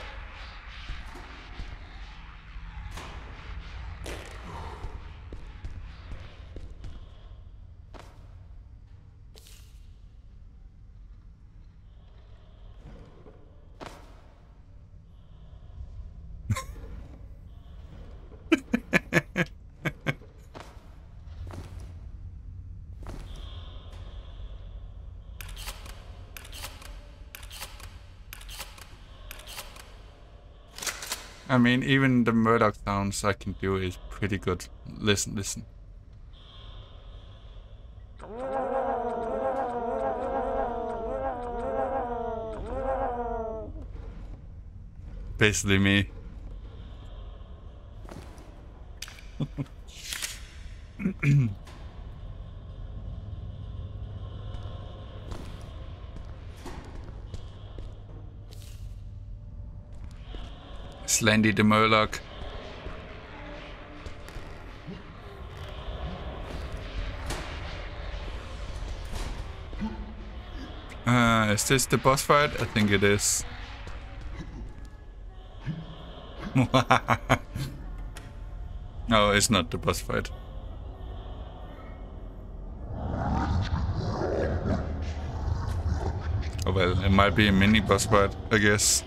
I mean, even the Murloc sounds I can do is pretty good. Listen, listen. Basically me. Slendy the Murloc. Uh, is this the boss fight? I think it is. no, it's not the boss fight. Oh well, it might be a mini boss fight, I guess.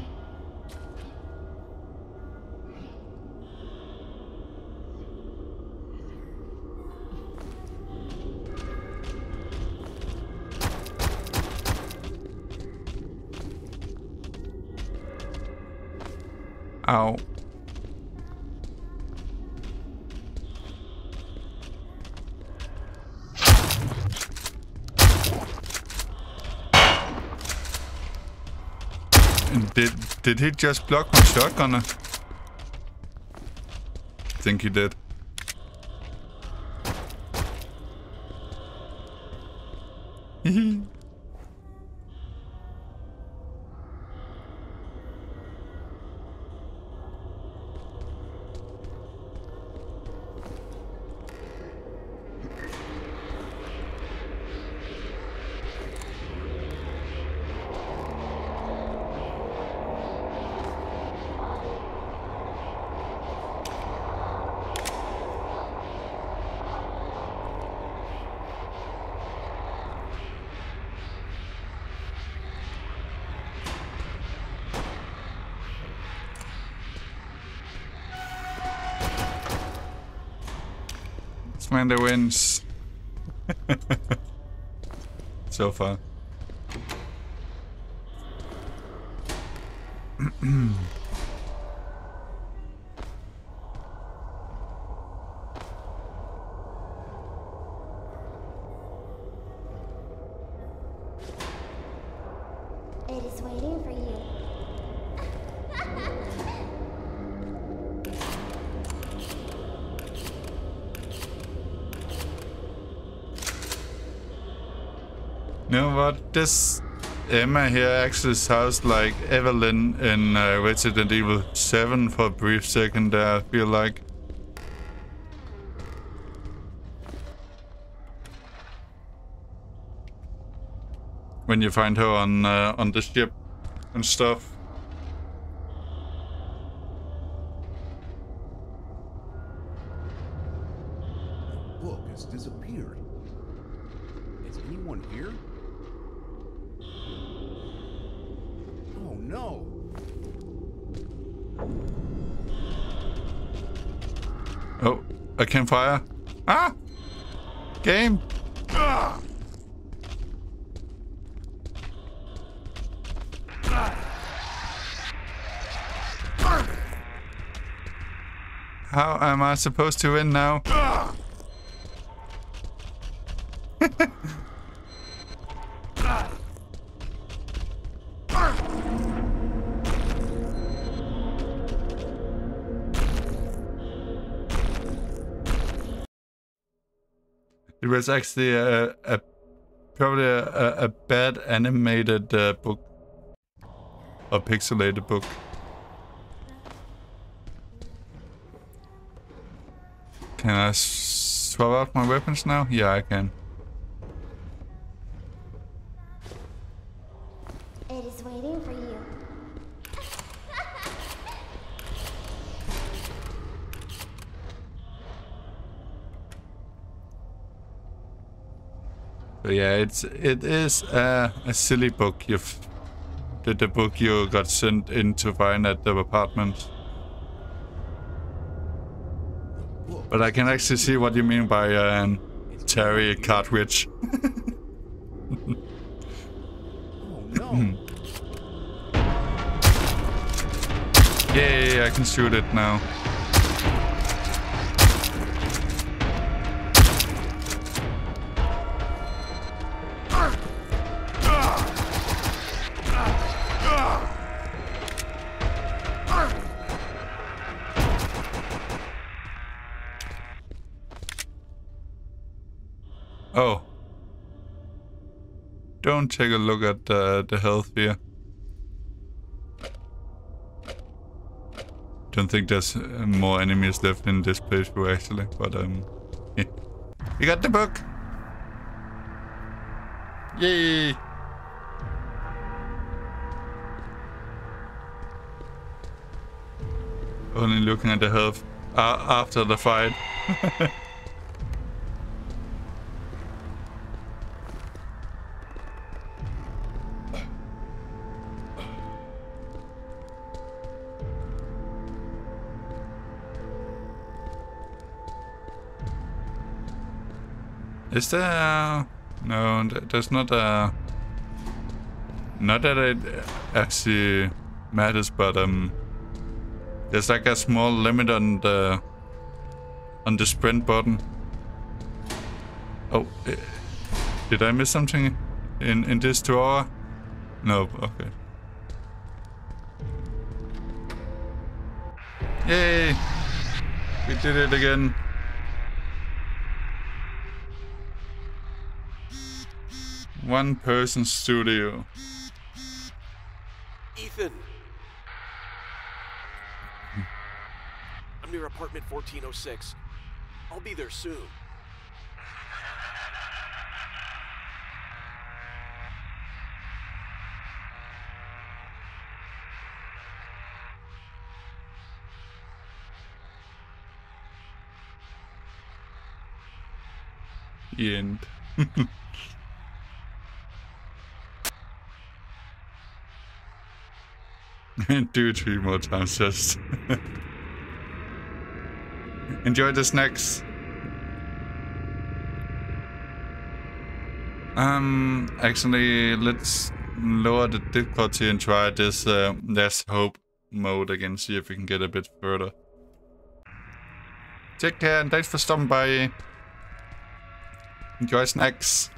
Did he just block my shotgunner? Think he did. Commander wins. so far. It is waiting for you. You This Emma here actually sounds like Evelyn in uh, Resident Evil 7 for a brief second there, I feel like. When you find her on uh, on the ship and stuff. Book has disappeared. Is anyone here? Oh no! Oh, campfire. Ah! Game! How am I supposed to win now? It was actually a, a probably a, a bad animated uh, book or pixelated book. Can I swap out my weapons now? Yeah, I can. It is waiting for you. So yeah, it's it is a, a silly book. You've the, the book you got sent in to find at the apartment. But I can actually see what you mean by uh, an Terry cartridge. Oh no! Yay, I can shoot it now. Take a look at uh, the health here. Don't think there's uh, more enemies left in this playthrough actually, but um, yeah. We got the book. Yay! Only looking at the health uh, after the fight. Is there... Uh, no, there's not a... Not that it actually matters, but um... There's like a small limit on the... On the sprint button. Oh, eh, did I miss something in, in this drawer? No, okay. Yay! We did it again. One person studio. Ethan! I'm near apartment 1406. I'll be there soon. End. Do it three more times just. Enjoy the snacks. Um, actually, let's lower the difficulty and try this uh, less hope mode again, see if we can get a bit further. Take care and thanks for stopping by. Enjoy snacks.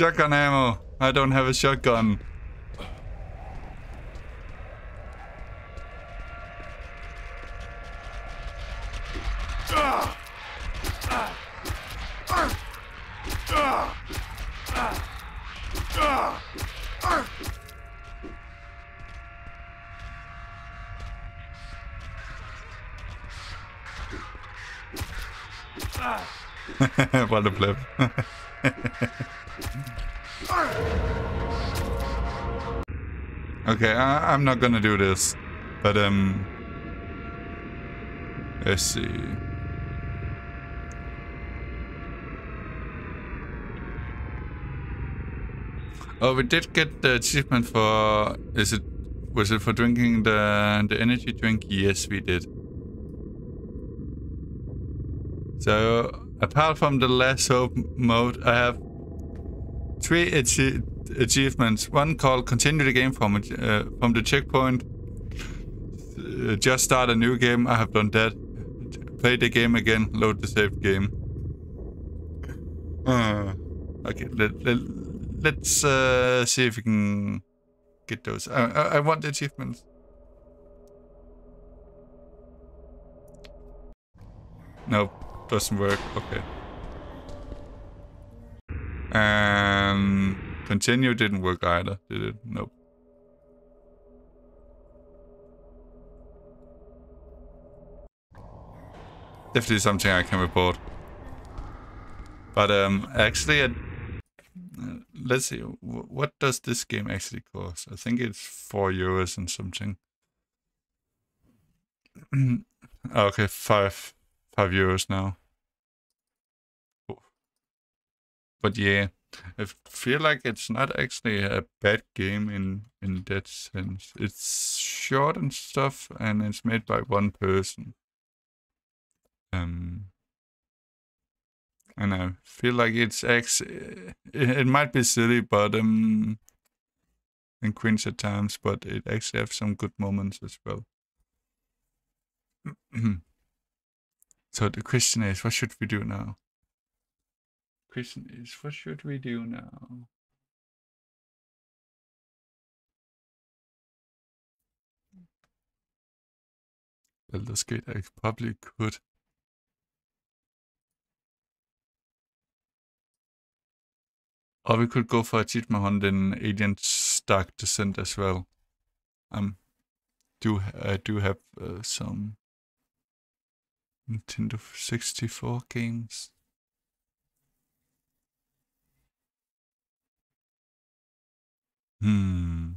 Shotgun ammo. I don't have a shotgun. what a flip. I'm not gonna do this, but um, let's see. Oh, we did get the achievement for. Is it? Was it for drinking the the energy drink? Yes, we did. So apart from the less hope mode, I have three achie achievements. One called "Continue the game from uh, from the checkpoint." Uh, just start a new game. I have done that. Play the game again. Load the saved game. Uh, okay, let, let, let's uh, see if we can get those. I, I, I want the achievements. Nope, doesn't work. Okay. And continue didn't work either, did it? Nope. Definitely something I can report. But um, actually, uh, let's see. wh- What does this game actually cost? I think it's four euros and something. okay, five, five euros now. But yeah, I feel like it's not actually a bad game in in that sense. It's short and stuff, and it's made by one person. Um, and I feel like it's ex. It, it might be silly, but um, and cringe at times, but it actually has some good moments as well. so the question is, what should we do now? Question is, what should we do now? Baldur's Gate, I probably could. Or we could go for a Achievement Hunt in Alien Dark Descent as well. Um, do I do have uh, some Nintendo 64 games? Hmm.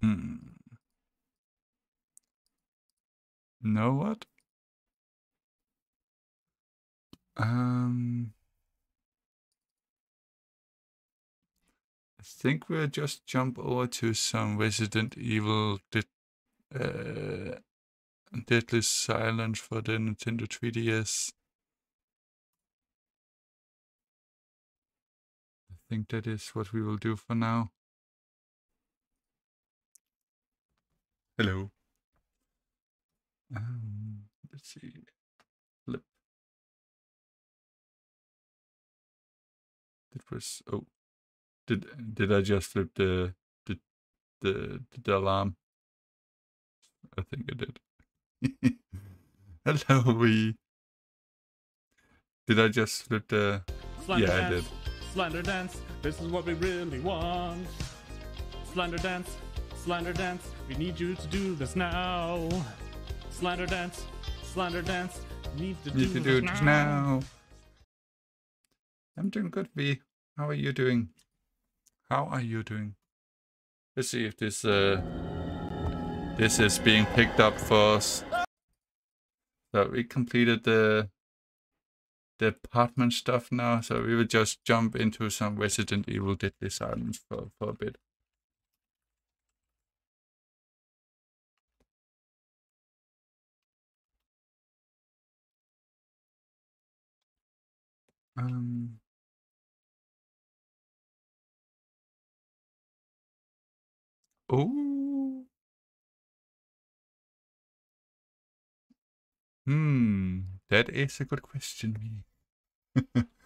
Hmm. Know what? Um, I think we'll just jump over to some Resident Evil uh, Deadly Silence for the Nintendo 3DS. Think that is what we will do for now. Hello. Um, let's see. Flip. That was oh. Did did I just flip the the the the alarm? I think I did. Hello, we. Did I just flip the? Slender Yeah, I did. Slender dance. This is what we really want. Slender dance, slender dance. We need you to do this now. Slender dance, slender dance. Need to do, to do this now. now. I'm doing good, V. How are you doing? How are you doing? Let's see if this uh this is being picked up for us. So we completed the the apartment stuff now, so we will just jump into some Resident Evil Deadly Silence for, for a bit. Um Oh. Hmm, that is a good question. V.